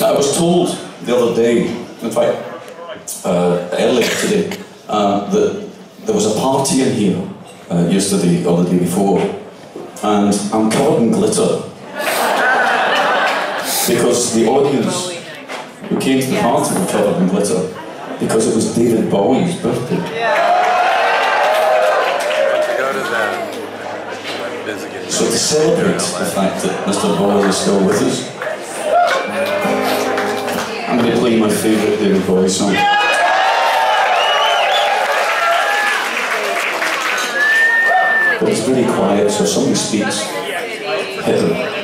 I was told the other day, in fact, uh, earlier today, uh, that there was a party in here uh, yesterday or the day before, and I'm covered in glitter. because the audience who came to the party were covered in glitter, because it was David Bowie's birthday. Go to that. Busy So to celebrate the fact that Mr. Bowie is still with us, I'm going to play my favourite David Bowie song. But it's very quiet, so somebody speaks, hit them.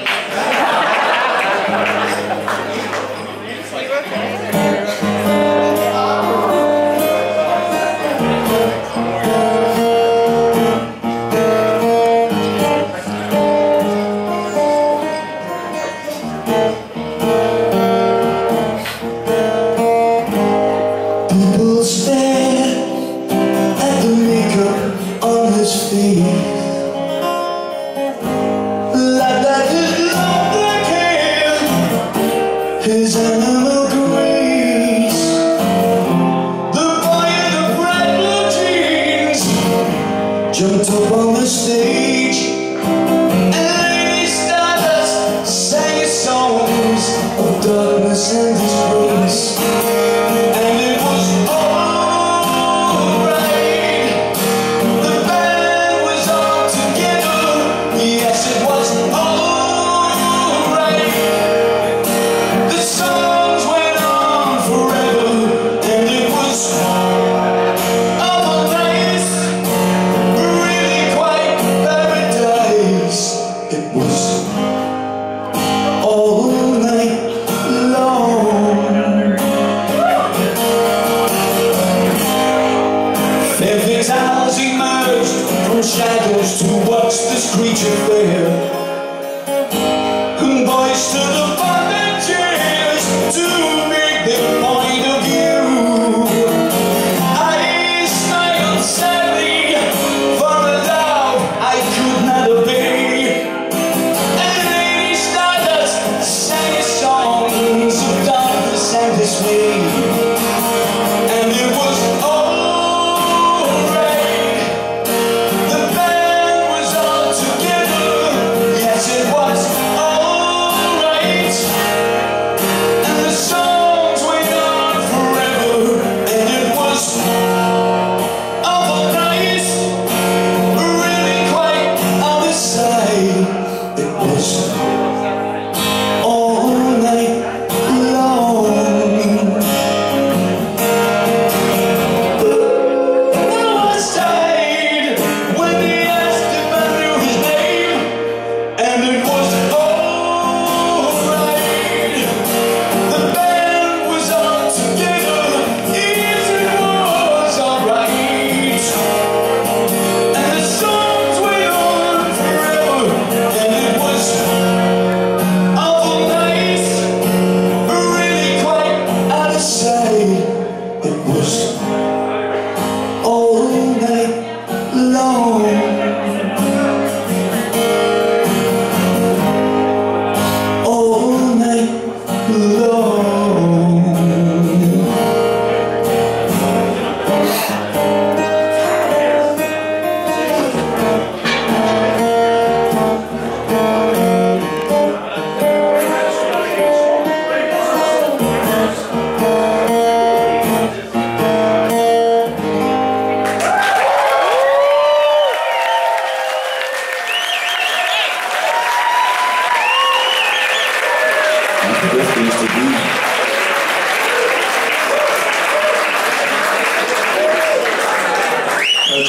I to do.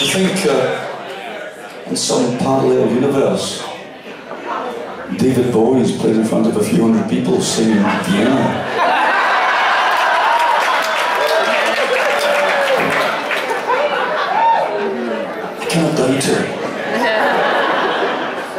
Think uh, in some parallel universe, David Bowie's played in front of a few hundred people singing Vienna? I can't doubt it.